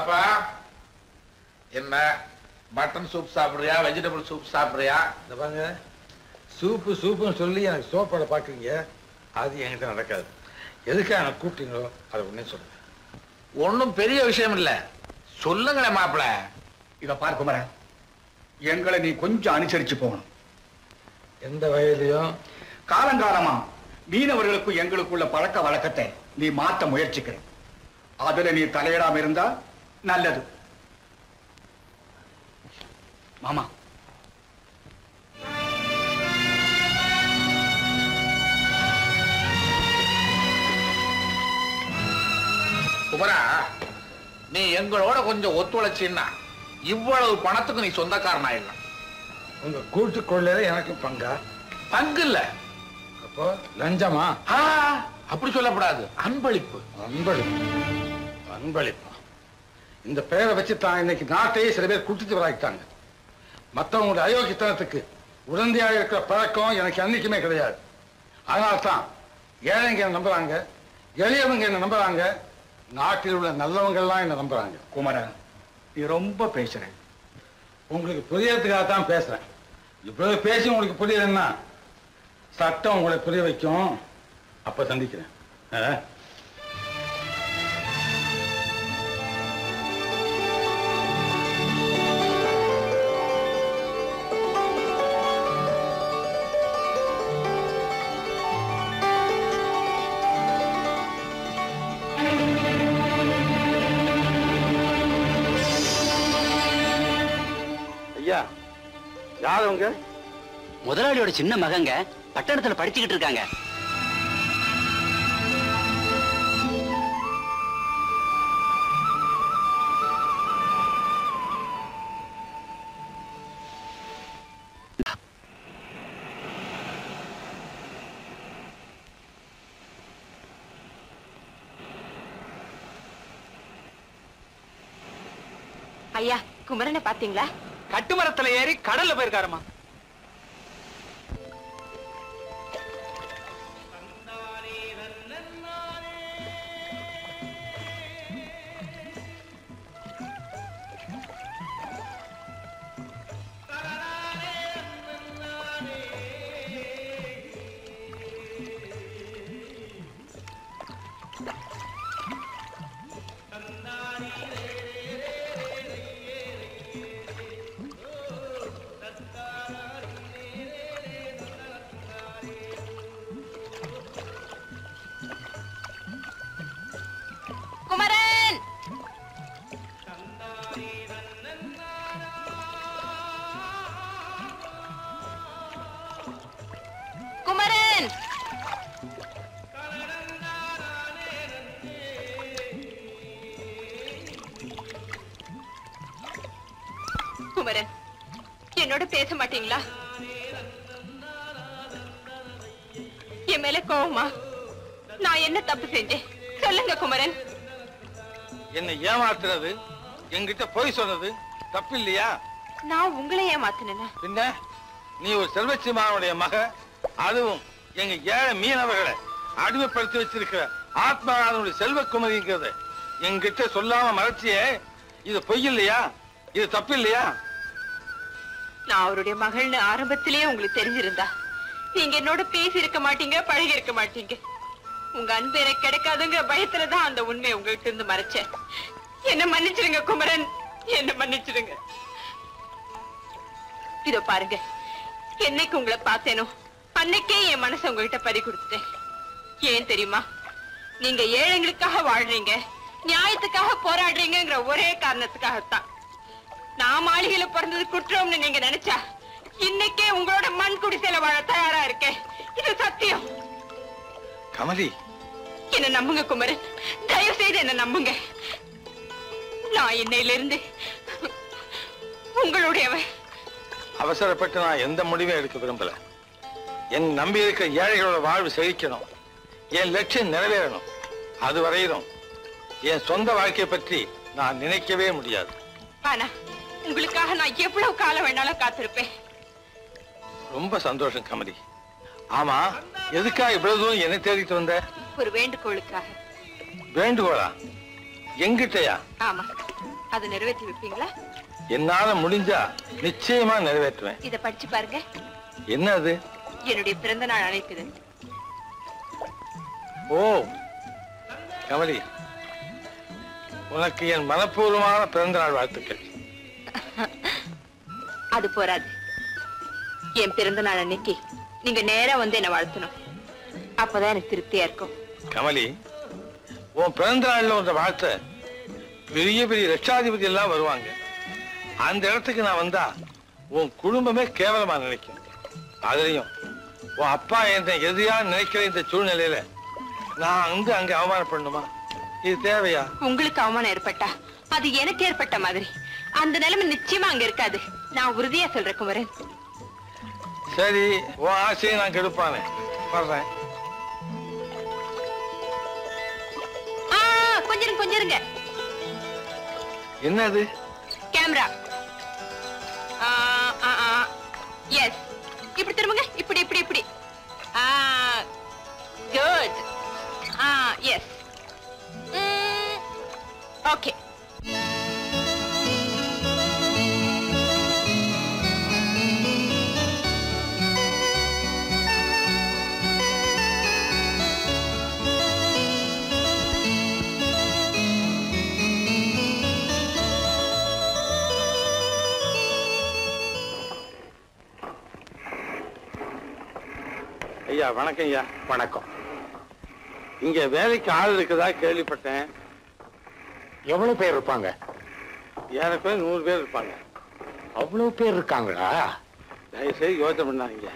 பாப்பா என்ன mutton soup சாப்பிடுறியா வெஜிடபிள் சூப் சாப்பிடுறியா? இந்த பாருங்க சூப்பு சூப்புன்னு சொல்லி எனக்கு சோப்பாட பார்க்குறீங்க அது என்கிட்ட நடக்காது. எதுக்காக எனக்கு கூப்பிட்டீங்களோ அதை உடனே சொல்லுங்க. ஒண்ணும் பெரிய விஷயம் இல்ல. சொல்லுங்களேன் மாப்பிள. இத பார் குமரன் எங்களை நீ கொஞ்சம் அனுசரிச்சு போகணும். எந்த வயதிலையும் காலங்காலமா மீனவர்களுக்கும் எங்களுக்குள்ள பழக்க வழக்கத்தை நீ மாத்த முயற்சிக்கிற அதுல நீ தலையிடாம இருந்தா நல்லது மாமா குமரா நீ எங்களோட கொஞ்சம் ஒத்துழைச்சின்னா இவ்வளவு பணத்துக்கு நீ சொந்தக்காரன் ஆயிடலாம் உங்க கூட்டு கொள்ளையில எனக்கு பங்கா? பங்கு இல்ல அப்போ லஞ்சமா? ஆ, அப்படி சொல்லக்கூடாது அன்பளிப்பு. அன்பளிப்பு. அன்பளிப்பு. இந்த பெயரை வச்சு தான் இன்னைக்கு நாட்டையே சில பேர் குட்டிச்சு வராக்கிட்டாங்க மற்றவங்களுடைய அயோக்கியத்தனத்துக்கு உடந்தையாக இருக்கிற பழக்கம் எனக்கு அன்னைக்குமே கிடையாது. அதனால தான் ஏழைங்க என்ன நம்புறாங்க? எளியவங்க என்ன நம்புறாங்க? நாட்டில் உள்ள நல்லவங்க எல்லாம் என்ன நம்புறாங்க? குமரன் நீ ரொம்ப பேசுற. உங்களுக்கு புரியறதுக்காக தான் பேசுறேன். இவ்வளவு பேசி உங்களுக்கு புரியலன்னா சட்டம் உங்களை புரிய வைக்கும். அப்ப சந்திக்கிறேன். யார் அவங்க முதலாளியோட சின்ன மகங்க பட்டணத்துல படிச்சுக்கிட்டு இருக்காங்க. ஐயா குமரனை பாத்தீங்களா? கட்டுமரத்துல ஏறி கடல்ல போயிருக்காருமா மாட்டீங்களா என் மேல கோவமா? நான் என்ன தப்பு செஞ்சேன்? சொல்லுங்க குமரன். என்னை ஏமாத்துறது? என்கிட்ட பொய் சொன்னது தப்பு இல்லையா? நான் உங்களை ஏமாத்தினேனா? பின்ன நீ ஒரு செல்வச்சிமாவுடைய மக அதுவும் எங்க ஏழை மீனவர்களை அடிமைப்படுத்தி வச்சிருக்கிற ஆத்மநாதனுடைய செல்வக்குமரிங்கிறத. என்கிட்ட சொல்லாம மறைச்சியே இது பொய் இல்லையா? இது தப்பு இல்லையா? நான் அவருடைய மகள்னு ஆரம்பத்திலேயே உங்களுக்கு தெரிஞ்சிருந்தா. நீங்க என்னோட பேசி இருக்க மாட்டீங்க பழகி இருக்க மாட்டீங்க. உங்க அன்பு எனக்கு கிடைக்காதுங்கிற பயத்துலதான் அந்த உண்மையை உங்ககிட்ட இருந்து மறைச்சேன். என்ன மன்னிச்சிருங்க குமரன். என்ன மன்னிச்சிருங்க. இதோ பாருங்க. என்னைக்கு உங்களை பார்த்தேனோ அன்னைக்கே என் மனசை உங்ககிட்ட பறி கொடுத்துட்டேன். ஏன் தெரியுமா? நீங்க ஏழைங்களுக்காக வாழ்றீங்க நியாயத்துக்காக போராடுறீங்கிற ஒரே காரணத்துக்காகத்தான். நான் மாளிகையில பிறந்தது குற்றம்னு நீங்க நினைச்சா இன்னைக்கே உங்களோட மண் குடிசையில வாழ தயாரா இருக்கேன் இது சத்தியம். கமலி. என்ன நம்புங்க குமரன். தயவு செய்து என்ன நம்புங்க. நான் இன்னையில இருந்து உங்களுடையவன். அவசரப்பட்டு நான் எந்த முடிவும் எடுக்க விரும்பல. என் நம்பி இருக்க ஏழைகளோட வாழ்வு செழிக்கணும். என் லட்சியம் நிறைவேறணும். அது வரையிலும் என் சொந்த வாழ்க்கையை பற்றி நான் நினைக்கவே முடியாது. ஆனா உங்களுக்காக நான் எவ்வளவு காலம் வேணாலும் காத்திருப்பேன். ரொம்ப சந்தோஷம் கமலி. ஆமா எதுக்கா இவ்வளவு தூரம் என்ன தேடிட்டு வந்த? ஒரு வேண்டுகோளுக்காக. வேண்டுகோளா? எங்கிட்டயா? ஆமா அது நிறைவேற்றி வைப்பீங்களா? என்னால முடிஞ்சா நிச்சயமா நிறைவேற்றுவேன். இத படிச்சு பாருங்க. என்ன அது? என்னுடைய பிறந்த நாள் அழைக்குது ஓ கமலி உனக்கு என் மனப்பூர்வமான பிறந்த நாள் வாழ்த்துக்கள். அது போராது என் பிறந்த நாள் அன்னைக்கு நீங்க நேரா வந்து என்ன வாழ்த்தணும். அப்பதான் எனக்கு திருப்தியா இருக்கும். கமலி உன் பிறந்த நாள்ல உன்ற வாழ்த்த பெரிய பெரிய லட்சாதிபதி எல்லாம் வருவாங்க. அந்த இடத்துக்கு நான் வந்தா உன் குடும்பமே கேவலமா நினைக்கும். அதுலயும் உன் அப்பா என்னை எதிரியா நினைக்கிற இந்த சூழ்நிலையில நான் வந்து அங்க அவமானப்படணுமா? இது தேவையா? உங்களுக்கு அவமானம் ஏற்பட்டா அது எனக்கு ஏற்பட்ட மாதிரி. அந்த நிலைமை நிச்சயமா அங்க இருக்காது. நான் உறுதியா சொல்றேன் குமரன். சரி உன் ஆசையை நான் கெடுப்பானே. வர்றேன். கொஞ்சம் இருங்க என்னது? கேமரா. எஸ் இப்படி திரும்புங்க இப்படி இப்படி. வணக்கம் ஐயா. வணக்கம். இங்க வேலைக்கு ஆள் இருக்குதா? கேள்விப்பட்டேன். எவ்வளவு பேர் இருப்பாங்க? ஏறக்குறைய நூறு பேர் இருப்பாங்க. அவ்வளவு பேர் இருக்காங்களா? தயவுசெய்து யோசனை பண்ணாங்க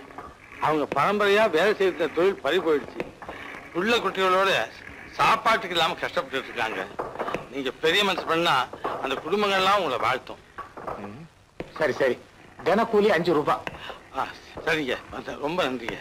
அவங்க பரம்பரையா வேலை செய்த தொழில் பறி போயிடுச்சு. புள்ள குட்டிகளோட சாப்பாட்டுக்கு இல்லாம கஷ்டப்பட்டு இருக்காங்க. நீங்க பெரிய மனசு பண்ணா அந்த குடும்பங்கள்லாம் உங்களை வாழ்த்தும். சரி சரி. தினக்கூலி அஞ்சு ரூபாய் சரிங்க. ரொம்ப நன்றிங்க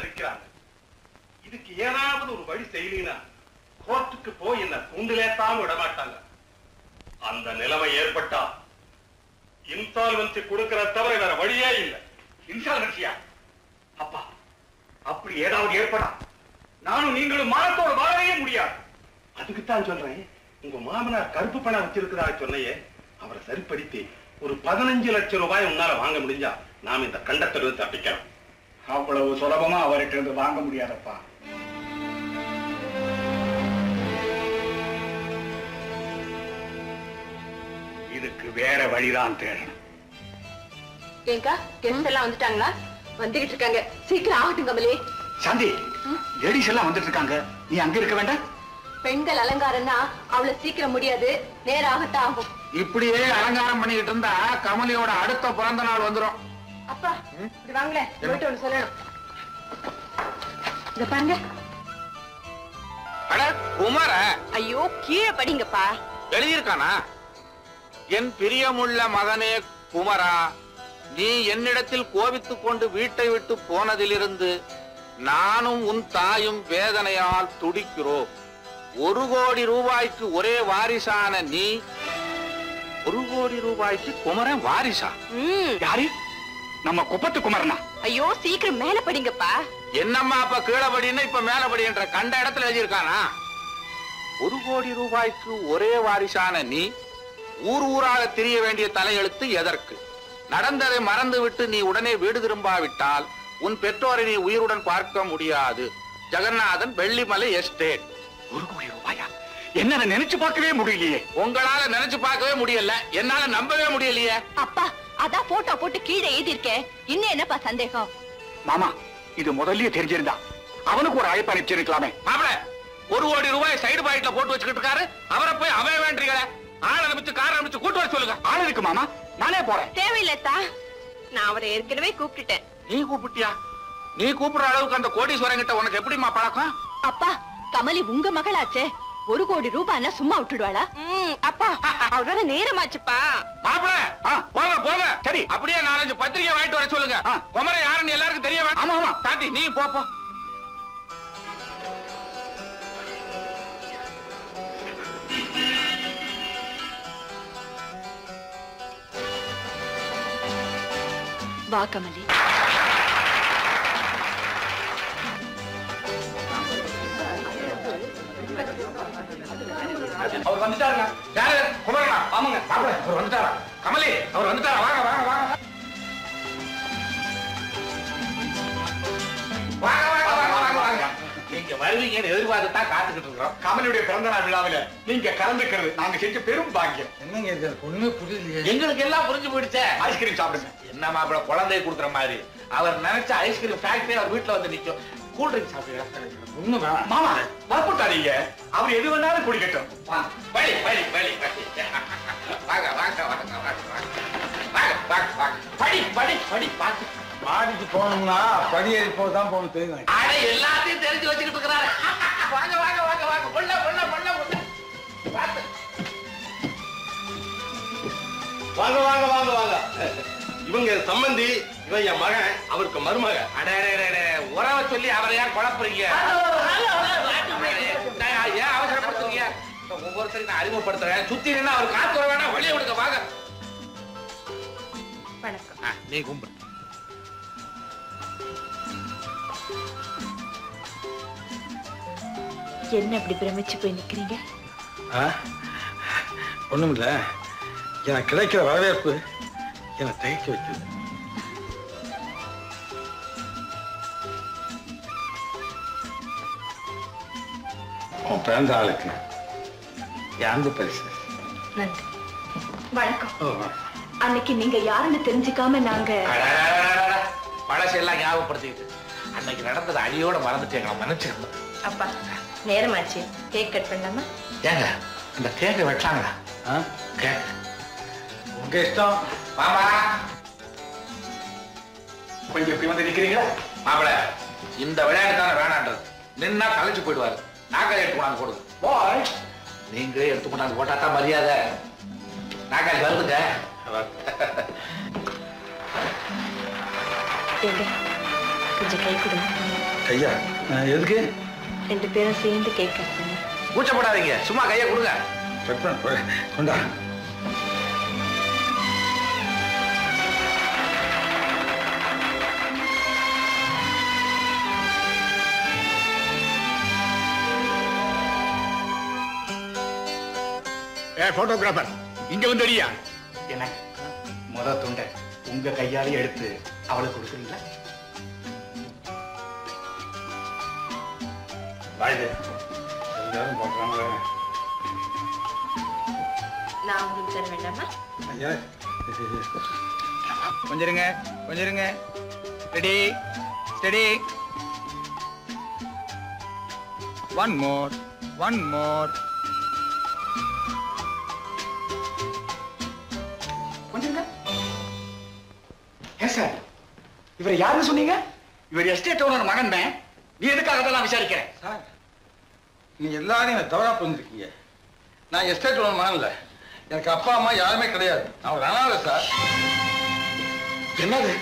இருக்கிறாங்க இதுக்கு ஏதாவது ஒரு வழி செய்யலீங்கன்னா கோர்ட்டுக்கு போய் என்ன கூண்டிலேத்தாம விட மாட்டாங்க அந்த நிலைமை ஏற்பட்டா இன்சால்வன்சி கொடுக்கிற தவிர வேற வழியே இல்லை இன்சால்வன்சியா அப்பா அப்படி ஏதாவது ஏற்படா நானும் நீங்களும் மானத்தோடு வாழவே முடியாது அதுக்குத்தான் சொல்றேன் உங்க மாமனார் கருப்பு பணம் வச்சிருக்கிறதா சொன்னையே. அவரை சரிப்படுத்தி ஒரு பதினஞ்சு லட்சம் ரூபாய் உன்னால வாங்க முடிஞ்சா நாம இந்த கண்டத்திலிருந்து தப்பிக்கலாம். அவ்வளவு சுலபமா அவர்கிட்ட இருந்து வாங்க முடியாதப்பா. இதுக்கு வேற வழிதான் தேடணும். ஏங்கா கெஸ்ட் எல்லாம் வந்துட்டாங்களா? வந்துகிட்டு இருக்காங்க. சீக்கிரம் ஆகட்டும் கமலி. சாந்தி லேடிஸ் எல்லாம் வந்துட்டு இருக்காங்க. நீ அங்க இருக்க வேண்டாம். பெண்கள் அலங்காரம்னா அவ்வளவு சீக்கிரம் முடியாது. ஆகட்டும் ஆகும். இப்படியே அலங்காரம் பண்ணிக்கிட்டு இருந்தா கமலியோட அடுத்த பிறந்த நாள் வந்துரும். அப்பா இப்படி வாங்களேன். ஒண்ணு சொல்லணும் இத பாருங்க. அட குமார. ஐயோ கீழே படிங்கப்பா. எழுதியிருக்கானா? என் பிரியமுள்ள மகனே குமரா நீ என்னிடத்தில் கோபித்துக் கொண்டு வீட்டை விட்டு போனதிலிருந்து நானும் உன் தாயும் வேதனையால் துடிக்கிறோம். ஒரு கோடி ரூபாய்க்கு ஒரே வாரிசான நீ ஒரு கோடி ரூபாய்க்கு குமரன் வாரிசா. யாரு? நம்ம குப்பத்து குமரனா? ஐயோ சீக்கிரம் மேல படிங்கப்பா. என்னம்மா அப்ப கீழபடின்னு இப்ப மேலபடி என்ற கண்ட இடத்துல எழுதியிருக்கானா? ஒரு கோடி ரூபாய்க்கு ஒரே வாரிசான நீ ஊர் ஊராக திரிய வேண்டிய தலையெழுத்து எதற்கு? நடந்ததை மறந்துவிட்டு நீ உடனே வீடு திரும்பாவிட்டால் உன் பெற்றோரை நீ உயிருடன் பார்க்க முடியாது. ஜெகநாதன் வெள்ளிமலை எஸ்டேட். ஒரு கோடி ரூபாயா என்ன நினைச்சு பார்க்கவே முடியலையே. உங்களால நினைச்சு பார்க்கவே முடியல. என்னால நம்பவே முடியலையே. அப்பா அதான் போட்டோ போட்டு கீழே எழுதியிருக்கேன் இன்னும் என்னப்பா சந்தேகம்? மாமா இது முதல்லயே தெரிஞ்சிருந்தா. அவனுக்கு ஒரு அழைப்பு அனுப்பிச்சிருக்கலாமே மாப்பிள ஒரு கோடி ரூபாய் சைடு பாக்கெட்ல போட்டு வச்சுக்கிட்டு இருக்காரு. அவரை போய் அவன் வேண்டீங்களே ஆள் அனுப்பிச்சு கார் அனுப்பிச்சு கூட்டு வர சொல்லுங்க. ஆள் இருக்கு மாமா. நானே போறேன். தேவையில்லத்தா நான் அவரை ஏற்கனவே கூப்பிட்டுட்டேன். நீ கூப்பிட்டியா? நீ கூப்பிடுற அளவுக்கு அந்த கோடீஸ்வரன் கிட்ட உனக்கு எப்படிம்மா பழக்கம்? அப்பா கமலி உங்க மகளாச்சே. ஒரு கோடி ரூபாய்னா சும்மா விட்டுடுவாளா? அப்பா அவரோட நேரமாச்சுப்பா. போங்க போங்க. சரி. அப்படியே நாலஞ்சு பத்திரிக்கை வாங்கிட்டு வர சொல்லுங்க. குமர யாருன்னு எல்லாருக்கும் தெரிய வேண்டாம் ஆமா ஆமா. தாண்டி நீ போ போ. வா கமலி. அவர் வந்துட்டாருங்க. யாரு? குமரனா? ஆமாங்க மாப்பிள அவர் வந்துட்டாரா? கமலி அவர் வந்துட்டாரா? வாங்க வாங்க வாங்க. வாங்க வாங்க வாங்க வாங்க வாங்க. நீங்க வருவீங்கன்னு எதிர்பார்த்து தான் காத்துக்கிட்டு இருக்கிறோம். கமலியுடைய பிறந்த நாள் விழாவில நீங்க கலந்துக்கிறது நாங்க செஞ்ச பெரும் பாக்கியம். என்னங்க இது? ஒண்ணுமே புரியலையே. எங்களுக்கு எல்லாம் புரிஞ்சு போயிடுச்சே. ஐஸ்கிரீம் சாப்பிடுங்க. என்ன மாப்பிள குழந்தை கொடுக்குற மாதிரி. அவர் நினைச்ச ஐஸ்கிரீம் ஃபேக்டரி அவர் வீட்டுல வந்து நிக்கும். கூல் ட்ரிங்க் சாப்பிடுறேன் ஒண்ணும் வேணாம். மாமா பயப்பட்டாதீங்க அவர் எது வேணாலும் குடிக்கட்டும் வழி வழி வழி வாங்க வாங்க வாங்க வாங்க வாங்க. வாங்க வாங்க படி படி படி பார்த்து. மாடிக்கு போனோம்னா படியேறி போதான் போகணும் தெரியும் எல்லாத்தையும் தெரிஞ்சு வச்சுக்கிட்டு இருக்கிறாரு. வாங்க வாங்க வாங்க வாங்க. உள்ள வாங்க வாங்க வாங்க வாங்க. இவங்க சம்பந்தி இவன் என் மகன் அவருக்கு மருமக. அட அட, அட, அட, உறவை சொல்லி அவரை ஏன் குழப்புறீங்க? ஏன் அவசரப்படுத்துறீங்க? ஒவ்வொருத்தரையும் நான் அறிமுகப்படுத்துறேன். சுத்தி நின்று அவர் காத்து வர வேணாம் வெளியே விடுங்க வாங்க. வணக்கம். ஆ, நீ கும்பிடு. என்ன இப்படி பிரமிச்சு போய் நிக்கிறீங்க? ஒண்ணும் இல்ல எனக்கு கிடைக்கிற வரவேற்பு என்னை தயக்க வைக்குது உன் பிறந்த ஆளுக்கு அன்பு பரிசு. நன்றி. வணக்கம். அன்னைக்கு நீங்க யாருன்னு தெரிஞ்சுக்காம நாங்க. பழசெல்லாம் ஞாபகப்படுத்திக்கிட்டு அன்னைக்கு நடந்தது அடியோட மறந்துட்டேங்க மன்னிச்சிருந்தேன் அப்பா நேரமாச்சு. கேக் கட் பண்ணலாமா? ஏங்க இந்த கேக்கை வெட்டாங்களா? கேக் உங்க இஷ்டம். மாமா கொஞ்சம் இப்படி வந்து நிக்கிறீங்களா? மாப்பிள இந்த விளையாட்டு தானே வேணான்றது. நின்னா கலைச்சு போயிடுவாரு. நாக்காளி எடுத்து கொண்டாந்து போடுங்க. பாய் நீங்களே எடுத்து கொண்டாந்து போட்டா தான் மரியாதை. நாக்காளி வருதுங்க. ஏங்க, கொஞ்சம் கை கொடுங்க. கையா? ஆ, எதுக்கு? ரெண்டு பேரும் சேர்ந்து கேக் கட் பண்ணி கூச்சப்படாதீங்க சும்மா கையை கொடுங்க. கொண்டா. ஏ போட்டோகிராஃபர் இங்க வந்து அடியா என்ன? முத துண்டை உங்க கையாலே எடுத்து அவளுக்கு கொடுக்குறீங்களா? வாழ்வு எல்லாரும் போடுறாங்களே நான் உங்களுக்கு தர வேண்டாமா? ஐயா. கொஞ்சம் இருங்க கொஞ்சம் இருங்க ready steady one more one more இவர் யாருன்னு சொன்னீங்க? இவர் எஸ்டேட் ஓனர் மகன் நீ எதுக்காக அதெல்லாம் விசாரிக்கிறேன் சார். நீ எல்லாரையும் என்னை தவறா புரிஞ்சுருக்கீங்க நான் எஸ்டேட் ஒன்று மகன் இல்லை. எனக்கு அப்பா அம்மா யாருமே கிடையாது. நான் ஒரு அனாதை சார். என்னது?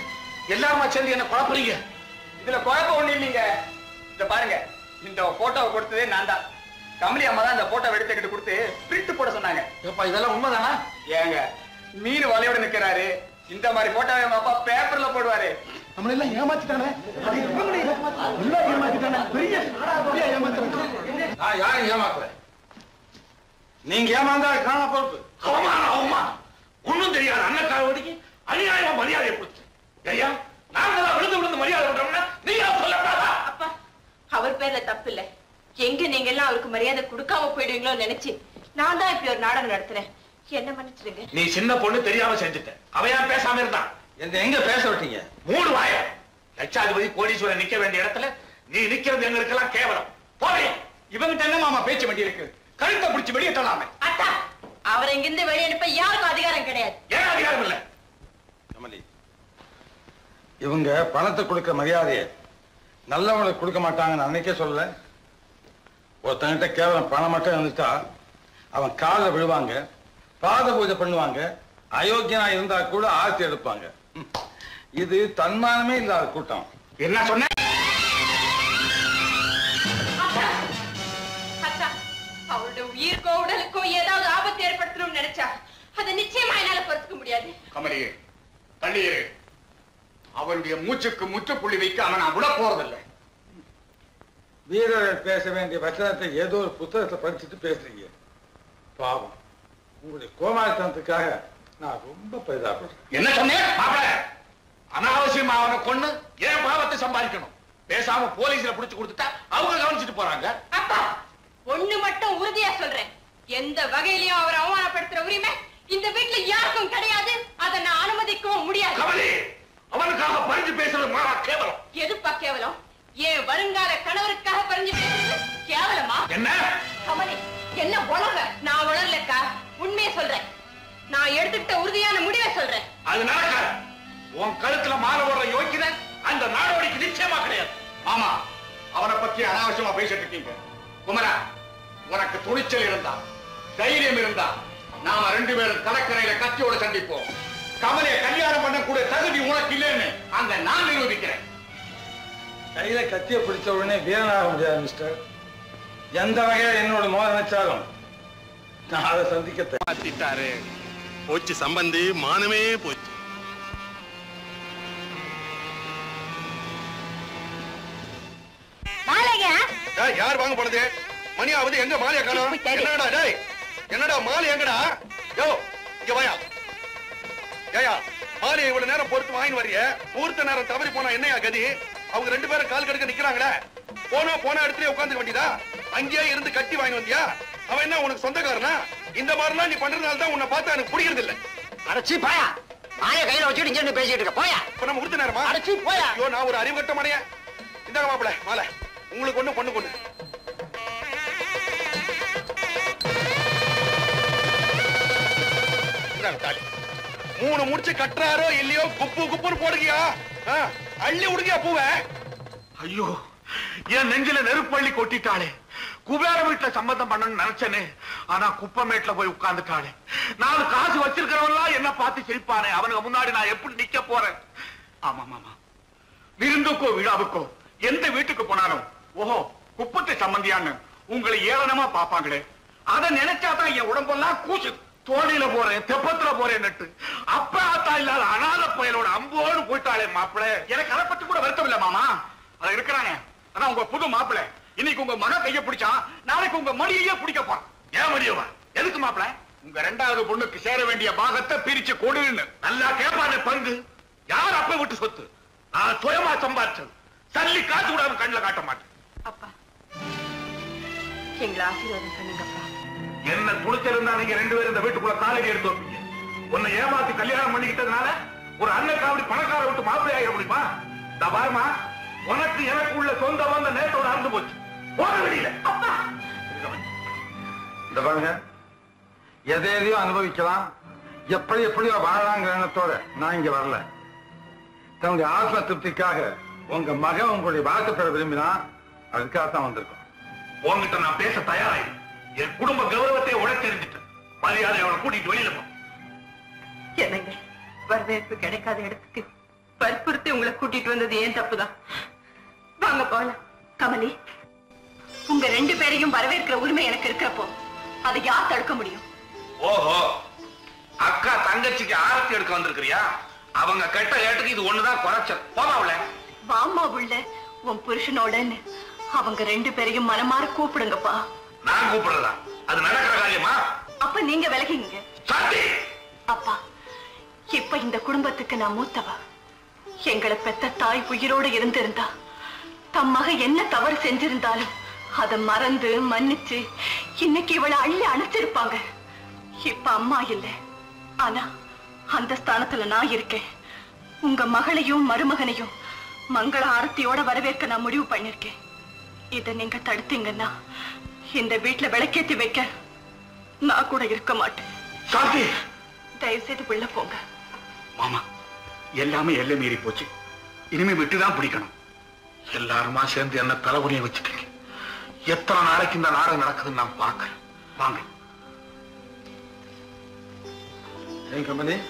எல்லாருமா சேர்ந்து என்ன குழப்பறீங்க? இதுல குழப்பம் ஒண்ணு இல்லைங்க. இந்த பாருங்க. இந்த போட்டோவை கொடுத்ததே நான் தான். கமலி அம்மா தான் இந்த போட்டோ எடுத்துக்கிட்டு கொடுத்து பிரிண்ட் போட சொன்னாங்க. ஏப்பா இதெல்லாம் உண்மைதானா? ஏங்க மீன் வலையோட நிக்கிறாரு. இந்த மாதிரி போட்டோவை எங்க அப்பா பேப்பர்ல போடுவாரு. நம்மள எல்லாம் ஏமாத்திட்டானே? அது இவங்களை எல்லாம் ஏமாத்திட்டானே? பெரிய நான் யாரையும் ஏமாத்துறேன் நீங்க ஏமாந்தா காண பொறுப்பு. அவமானம் அவமானம். ஒண்ணும் தெரியாது. அண்ணக்காரவடிக்கு அநியாயமா மரியாதை கொடுத்து. ஐயா நாங்களா விழுந்து விழுந்து மரியாதை விடுறோம்னா நீங்க சொல்லக்கூடாதா அப்பா அவர் பேர்ல தப்பு இல்ல எங்க நீங்க எல்லாம் அவருக்கு மரியாதை கொடுக்காம போயிடுவீங்களோ நினைச்சு நான் தான் இப்படி ஒரு நாடகம் நடத்துறேன். என்ன மன்னிச்சிடுங்க. நீ சின்ன பொண்ணு தெரியாம செஞ்சுட்ட. அவன் பேசாம இருந்தான் என்ன எங்க பேச விட்டீங்க? மூணு வாய. லட்சாதிபதி கோடீஸ்வரன் நிக்க வேண்டிய இடத்துல நீ நிக்கிறது எங்களுக்கெல்லாம் கேவலம். போவே. இவங்கிட்ட என்ன மாமா பேச்சு வண்டி இருக்கு? கழுத்தை பிடிச்சு வெளியே தள்ளாம. அத்தா அவரை இங்கிருந்து வெளியே அனுப்ப யாருக்கும் அதிகாரம் கிடையாது. ஏன் அதிகாரம் இல்ல? கமலி இவங்க பணத்தை கொடுக்க மரியாதையை நல்லவங்களுக்கு கொடுக்க மாட்டாங்கன்னு அன்னைக்கே சொல்லல. ஒருத்தங்கிட்ட கேவலம் பணம் மட்டும் இருந்துட்டா அவன் காலில் விழுவாங்க பாத பூஜை பண்ணுவாங்க அயோக்கியனா இருந்தா கூட ஆர்த்தி எடுப்பாங்க. இது தன்மானமே இல்லாத கூட்டம். என்ன சொன்ன? அவருடைய உயிருக்கோ உடலுக்கோ ஏதாவது ஆபத்து ஏற்படுத்தணும்னு நினைச்சா அதை நிச்சயமா என்னால பொறுத்துக்க முடியாது. கமலி தண்ணீர் அவனுடைய மூச்சுக்கு முற்றுப்புள்ளி வைக்க அவன் விட போறதில்லை. வீரர்கள் பேச வேண்டிய வச்சனத்தை ஏதோ ஒரு புத்தகத்தை படிச்சுட்டு பேசுறீங்க. பாவம். உங்களுடைய கோமாளித்தனத்துக்காக நான் ரொம்ப பரிதாபப்படுறேன். என்ன சொன்னேன் மாப்பிள அனாவசியமா அவனை கொன்னு ஏன் பாவத்தை சம்பாதிக்கணும்? பேசாம போலீஸ்ல புடிச்சு கொடுத்துட்டா அவங்க கவனிச்சுட்டு போறாங்க. அப்பா ஒண்ணு மட்டும் உறுதியா சொல்றேன். எந்த வகையிலயும் அவரை அவமானப்படுத்துற உரிமை இந்த வீட்டுல யாருக்கும் கிடையாது. அதை நான் அனுமதிக்கவும் முடியாது. கமலி அவனுக்காக பறிஞ்சு பேசுறது மாறா கேவலம். எதுப்பா கேவலம்? ஏன் வருங்கால கணவருக்காக பறிஞ்சு பேசுறது கேவலமா? என்ன? கமலி என்ன உணர்ற நான் உணரலக்கா உண்மையை சொல்றேன். நான் எடுத்துக்கிட்ட உறுதியான முடிவை சொல்றேன். அது நடக்காது. உன் கழுத்துல மாலை போடுற யோக்கியத அந்த நாடோடிக்கு நிச்சயமா கிடையாது. ஆமா அவனை பத்தி அனாவசியமா பேசிட்டு இருக்கீங்க. குமரா உனக்கு துணிச்சல் இருந்தா தைரியம் இருந்தா நாம ரெண்டு பேரும் கடற்கரையில கத்தியோட சந்திப்போம். கமலைய கல்யாணம் பண்ணக்கூடிய தகுதி உனக்கு இல்லைன்னு அங்க நான் நிரூபிக்கிறேன். கையில கத்திய பிடிச்ச உடனே வீரனாக முடியாது மிஸ்டர் எந்த வகையில என்னோட மோத நினைச்சாலும் நான் அதை சந்திக்க. மாத்திட்டாரு. போச்சு சம்பந்தி. மானமே போச்சு. யார் வாங்க போனது? மணி ஆகுது எங்க மாலைய காணோம். என்னடா டேய் என்னடா மாலை எங்கடா? யோ இங்க வாயா. ஏயா மாலை இவ்வளவு நேரம் பொறுத்து வாங்கி வரிய முகூர்த்த நேரம் தவறி போனா என்னையா கதி? அவங்க ரெண்டு பேரும் கால் கடுக்க நிக்கிறாங்களே? போனா போன இடத்துல உட்காந்துக்க வேண்டியதா? அங்கேயே இருந்து கட்டி வாங்கி வந்தியா? அவன் என்ன உனக்கு சொந்தக்காரனா? இந்த மாதிரிலாம் நீ பண்றதுனால தான் உன்னை பார்த்தா எனக்கு பிடிக்கிறது இல்ல அடைச்சி போயா. மாய கையில வச்சுட்டு இங்க பேசிட்டு இருக்க. போயா. இப்ப நம்ம முகூர்த்த நேரமா? அடைச்சி போயா. ஐயோ நான் ஒரு அறிவு கட்ட மடையன் இந்தாங்க மாப்பிள மாலை உங்களுக்கு ஒண்ணு பொண்ணு கொண்டு. மூணு முடிச்சு கட்டுறாரோ இல்லையோ குப்பு குப்புன்னு போடுகியா ஆ, அள்ளி விடுகியா பூவ? ஐயோ. என் நெஞ்சில நெருப்பள்ளி கொட்டிட்டாளே. குபேர வீட்டுல சம்பந்தம் பண்ணணும்னு நினைச்சனே. ஆனா குப்பமேட்ல போய் உட்கார்ந்துட்டாளே. நாலு காசு வச்சிருக்கிறவன்லாம் என்ன பார்த்து சிரிப்பானே. அவனுக்கு முன்னாடி நான் எப்படி நிக்க போறேன்? ஆமா மாமா விருந்துக்கோ விழாவுக்கோ எந்த வீட்டுக்கு போனாலும் ஓஹோ குப்பத்தை சம்பந்தியான்னு உங்களை ஏளனமா பாப்பாங்களே அதை நினைச்சாதான் என் உடம்பெல்லாம் கூச்சு தோணியில போறேன் தெப்பத்துல போறேன் நட்டு. அப்ப ஆத்தா இல்லாத அனாத புயலோட அம்போடு போயிட்டாளே மாப்பிள. எனக்கு அதை பத்தி கூட வருத்தம் இல்ல மாமா. அத இருக்கிறாங்க ஆனா உங்க புது மாப்பிள இன்னைக்கு உங்க மக கைய பிடிச்சான் நாளைக்கு உங்க மடியையே பிடிக்க போறான். ஏன் மடியவா? எதுக்கு மாப்பிள? உங்க ரெண்டாவது பொண்ணுக்கு சேர வேண்டிய பாகத்தை பிரிச்சு கொடுன்னு. நல்லா கேட்பானே பங்கு. யார் அப்ப விட்டு சொத்து? நான் சுயமா சம்பாதிச்சது தள்ளி காத்து கூட அவன் கண்ணுல காட்ட மாட்டேன். அப்பா. எங்களை ஆசீர்வாதம் பண்ணுங்கப்பா. என்ன துணிச்சல் இருந்தா நீங்க ரெண்டு பேரும் இந்த வீட்டுக்குள்ள காலடி எடுத்து வைப்பீங்க. உன்னை ஏமாத்தி கல்யாணம் பண்ணிக்கிட்டதுனால ஒரு அண்ணன் காவடி பணக்கார விட்டு மாப்பிள்ளை ஆகிட முடியுமா? இந்த பாருமா உனக்கு எனக்கு உள்ள சொந்த வந்த நேரத்தோட அறுந்து போச்சு. போக வெளியில அப்பா! இந்த பாருங்க. எதை எதையோ அனுபவிக்கலாம். எப்படி எப்படியோ வாழலாங்கிற எண்ணத்தோட நான் இங்க வரல. தன்னுடைய ஆத்ம திருப்திக்காக உங்க மகன் உங்களுடைய வாழ்க்கை பெற விரும்பினா அதுக்காகத்தான் வந்திருக்கோம். உன்கிட்ட நான் பேச தயாராயி என் குடும்ப கௌரவத்தை உழைச்செறிஞ்சிட்டேன் மரியாதை அவனை கூட்டிட்டு வெளியில போ. என்னங்க? வரவேற்பு கிடைக்காத இடத்துக்கு வற்புறுத்தி உங்களை கூட்டிட்டு வந்தது ஏன் தப்புதான்? வாங்க போலாம். கமலி உங்க ரெண்டு பேரையும் வரவேற்கிற உரிமை எனக்கு இருக்கிறப்போ அதை யார் தடுக்க முடியும்? ஓஹோ அக்கா தங்கச்சிக்கு ஆரத்தி எடுக்க வந்திருக்கிறியா? அவங்க கெட்ட ஏட்டுக்கு இது ஒண்ணுதான் குறைச்சல் போதாவுல வாமா உள்ள உன் புருஷனோடன்னு. அவங்க ரெண்டு பேரையும் மனமாற கூப்பிடுங்கப்பா. நான் கூப்பிடுறதா? அது நடக்கிற காரியமா? அப்ப நீங்க விலகிங்க அப்பா இப்ப இந்த குடும்பத்துக்கு நான் மூத்தவ? எங்களை பெத்த தாய் உயிரோடு இருந்திருந்தா தம் மக என்ன தவறு செஞ்சிருந்தாலும் அதை மறந்து மன்னிச்சு இன்னைக்கு இவளை அள்ளி அணைச்சிருப்பாங்க. இப்ப அம்மா இல்ல. ஆனா அந்த ஸ்தானத்துல நான் இருக்கேன். உங்க மகளையும் மருமகனையும் மங்கள ஆரத்தியோட வரவேற்க நான் முடிவு பண்ணிருக்கேன். இத நீங்க தடுத்தீங்கன்னா இந்த வீட்டுல விளக்கேத்தி வைக்க நான் கூட இருக்க மாட்டேன். தயவு செய்து உள்ள போங்க. மாமா. எல்லாமே எல்லை மீறி போச்சு. இனிமே விட்டுதான் பிடிக்கணும். எல்லாருமா சேர்ந்து என்ன தலைகுனிய வச்சுட்டீங்க? எத்தனை நாளைக்கு இந்த நாடகம் நடக்குதுன்னு நான் பார்க்கறேன் வாங்க. ஏன் கம்பெனி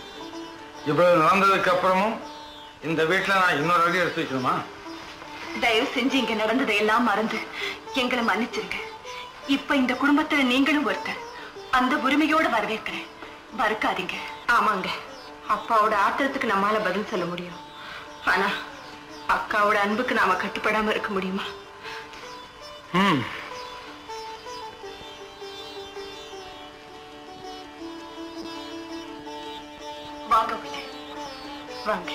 இவ்வளவு நடந்ததுக்கு அப்புறமும் இந்த வீட்டுல நான் இன்னொரு அடி எடுத்து வைக்கணுமா? தயவு செஞ்சு இங்க நடந்ததை எல்லாம் மறந்து எங்களை மன்னிச்சிருங்க. இப்ப இந்த குடும்பத்துல நீங்களும் ஒருத்தர். அந்த உரிமையோட வரவேற்கிறேன். மறுக்காதீங்க. ஆமாங்க. அப்பாவோட ஆத்திரத்துக்கு நம்மால பதில் சொல்ல முடியும். ஆனா அக்காவோட அன்புக்கு நாம கட்டுப்படாம இருக்க முடியுமா? ம். வாங்க வாங்க.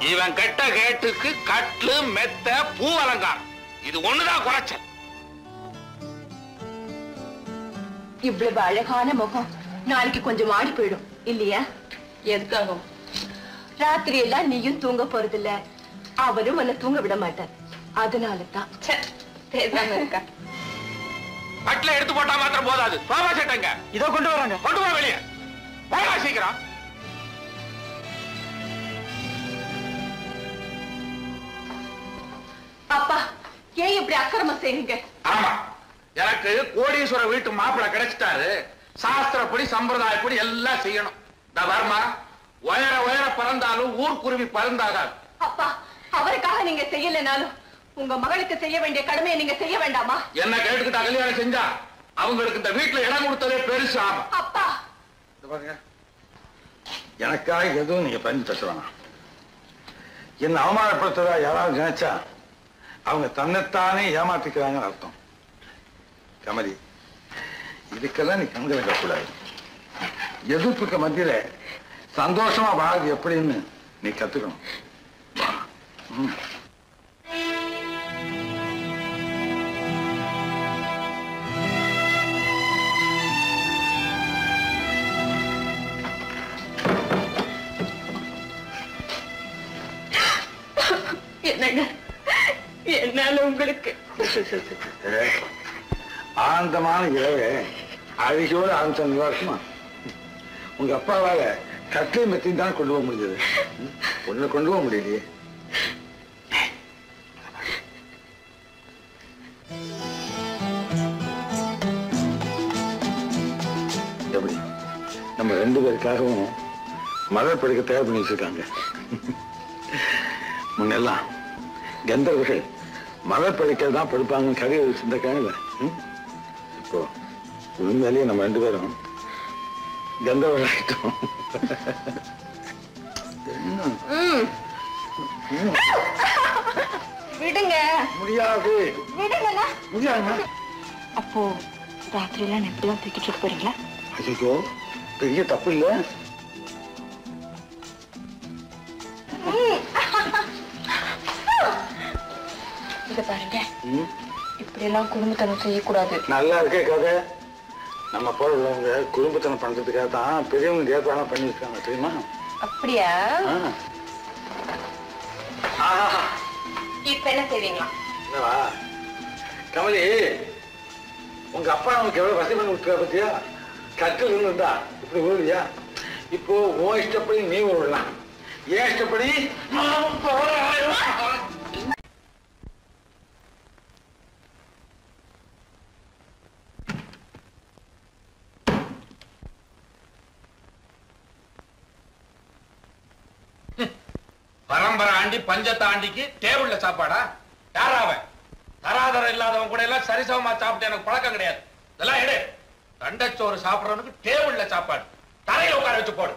இவன் கெட்ட கேட்டுக்கு கட்லு மெத்த பூ அலங்காரம் இது ஒண்ணுதான் குறைச்சல். இவ்வளவு அழகான முகம். நாளைக்கு கொஞ்சம் ஆடி போயிடும். இல்லையா? எதுக்காகவும் ராத்திரி எல்லாம் நீயும் தூங்க போறதில்ல. அவரும் உன்னை தூங்க விட மாட்டார் அதனால தான் பேசாம இருக்கா? கட்ல எடுத்து போட்டா மாத்திரம் போதாது. சோபா செட்டுங்க. இதோ கொண்டு வராங்க. கொண்டு வா வெளியே. போயா சீக்கிரம். அப்பா ஏன் இப்படி அக்கிரமம் செய்றீங்க? ஆமா. எனக்கு கோடீஸ்வர வீட்டு மாப்பிள்ளை கிடைச்சிட்டாரு. சாஸ்திரப்படி சம்பிரதாயப்படி எல்லாம் செய்யணும். இந்த வர்மா உயர உயர பறந்தாலும் ஊர்க்குருவி பறந்தாகாது. அப்பா அவருக்காக நீங்க செய்யலைனாலும் உங்க மகளுக்கு செய்ய வேண்டிய கடமையை நீங்க செய்ய வேண்டாமா? என்ன கேட்டுக்கிட்ட கல்யாணம் செஞ்சா? அவங்களுக்கு இந்த வீட்டுல இடம் கொடுத்ததே பெருசு ஆமா அப்பா. பாருங்க. எனக்காக எதுவும் நீங்க பண்ணி பேச வேணாம் என்ன அவமானப்படுத்துறதா யாராவது நினைச்சா அவங்க தன்னைத்தானே ஏமாத்திக்கிறாங்கன்னு அர்த்தம். கமலி இதுக்கெல்லாம் நீ கண்கள் கூடாது எதிர்ப்புக்கு மத்தியில சந்தோஷமா வாழ்றது எப்படின்னு நீ கத்துக்கணும். என்னங்க? என்னால உங்களுக்கு சாந்தமான ஆனந்தமான இரவு அழகியோடு ஆரம்பிச்ச நல்லா உங்க அப்பாவால கட்டை மெத்தையும் தான் கொண்டு போக முடிஞ்சது. ஒண்ணு கொண்டு போக முடியலையே. நம்ம ரெண்டு பேருக்காகவும் மலர் படுக்க தயார் பண்ணி வச்சிருக்காங்க. முன்னெல்லாம் கந்தர்வர்கள் மலர் படுக்கை தான் படுப்பாங்கன்னு கதையை வச்சிருந்திருக்காங்கல்ல இப்போ உண்மையிலேயே நம்ம ரெண்டு பேரும் கந்தர்வர்கள் ஆயிட்டோம் விடுங்க. முடியாது. விடுங்க முடியாதுங்க. அப்போ ராத்திரி எல்லாம் எப்படிலாம் தூக்கிட்டு போறீங்களா? ஐயோ பெரிய தப்பு இல்ல. இத பாருங்க. ம்? இப்படி எல்லாம் குடும்பத்தனம் செய்யக்கூடாது. நல்லா இருக்கே கதை நம்ம போல உள்ளவங்க குடும்பத்தனம் பண்றதுக்காக தான் பெரியவங்க ஏற்பாடு பண்ணி வச்சிருக்காங்க தெரியுமா? அப்படியா. இப்ப என்ன செய்வீங்களா என்னவா? கமலி உங்க அப்பா நமக்கு எவ்வளவு வசதி பண்ணி விட்டுறா பத்தியா? கட்டில் இருந்தா இப்படி விழுவியா இப்போ உன் இஷ்டப்படி நீ விடலாம் ஏன் இஷ்டப்படி பஞ்சத்தாண்டிக்கு டேபிள்ல சாப்பாடா? யாராவன் தராதரம் இல்லாதவன் கூட எல்லாம் சரிசமமா சாப்பிட்டு எனக்கு பழக்கம் கிடையாது. இதெல்லாம் எடு. தண்டச்சோறு சாப்பிடறவனுக்கு டேபிள்ல சாப்பாடு. தரையில உட்கார வச்சு போடு.